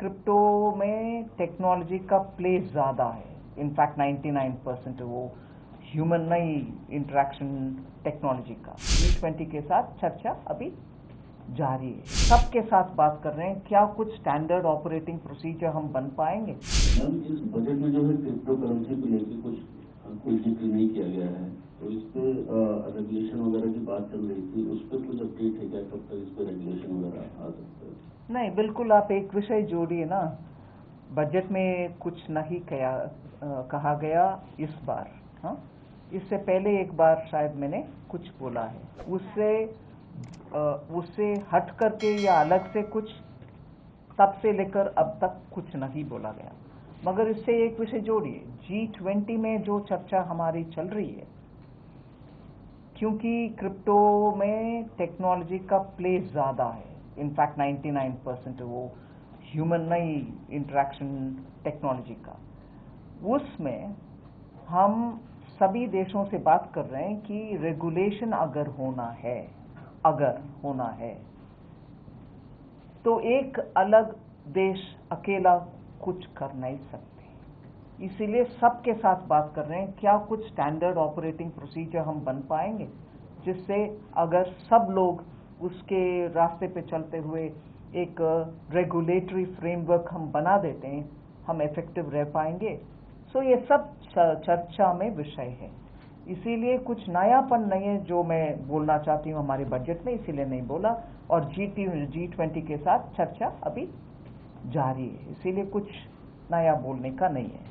Crypto में technology का place ज़्यादा है। इनफैक्ट 99 परसेंट वो ह्यूमन नहीं इंटरेक्शन टेक्नोलॉजी का। जी ट्वेंटी के साथ चर्चा अभी जारी है। सबके साथ बात कर रहे हैं, क्या कुछ स्टैंडर्ड ऑपरेटिंग प्रोसीजर हम बन पाएँगे? इस बजट में जो है क्रिप्टो करेंसी को लेकर कुछ, कोई ज़िक्र नहीं किया गया है। तो इस पे रेगुलेशन वगैरह की बात चल रही थी, उस पर कुछ अपडेट है क्या? कब तक इस पे रेगुलेशन वगैरह आ सकता नहीं बिल्कुल आप एक विषय जोड़िए ना। बजट में कुछ नहीं कया, आ, कहा गया इस बार हाँ। इससे पहले एक बार शायद मैंने कुछ बोला है। उससे उससे हट करके या अलग से कुछ तब से लेकर अब तक कुछ नहीं बोला गया। मगर इससे एक विषय जोड़िए। जी ट्वेंटी में जो चर्चा हमारी चल रही है क्योंकि क्रिप्टो में टेक्नोलॉजी का प्लेस ज़्यादा है। इनफैक्ट 99 परसेंट वो ह्यूमन नहीं इंटरेक्शन टेक्नोलॉजी का। उसमें हम सभी देशों से बात कर रहे हैं कि रेगुलेशन अगर होना है, अगर होना है तो एक अलग देश अकेला कुछ कर नहीं सकते। इसीलिए सबके साथ बात कर रहे हैं, क्या कुछ स्टैंडर्ड ऑपरेटिंग प्रोसीजर हम बन पाएँगे, जिससे अगर सब लोग उसके रास्ते पे चलते हुए एक रेगुलेटरी फ्रेमवर्क हम बना देते हैं, हम इफ़ेक्टिव रह पाएँगे। सो ये सब चर्चा में विषय है। इसीलिए कुछ नयापन नहीं है जो मैं बोलना चाहती हूँ हमारे बजट में, इसीलिए नहीं बोला। और जी जी ट्वेंटी के साथ चर्चा अभी जारी है। इसीलिए कुछ नया बोलने का नहीं है।